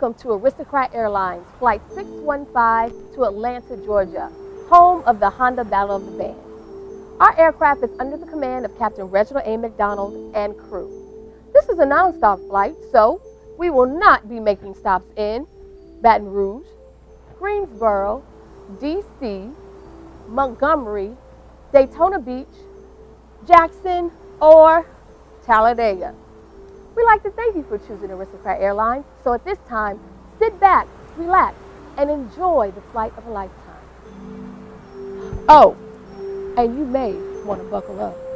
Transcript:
Welcome to Aristocrat Airlines, Flight 615 to Atlanta, Georgia, home of the Honda Battle of the Bands. Our aircraft is under the command of Captain Reginald A. McDonald and crew. This is a non-stop flight, so we will not be making stops in Baton Rouge, Greensboro, D.C., Montgomery, Daytona Beach, Jackson, or Talladega. We'd like to thank you for choosing Aristocrat Airlines. So at this time, sit back, relax, and enjoy the flight of a lifetime. Oh, and you may want to buckle up.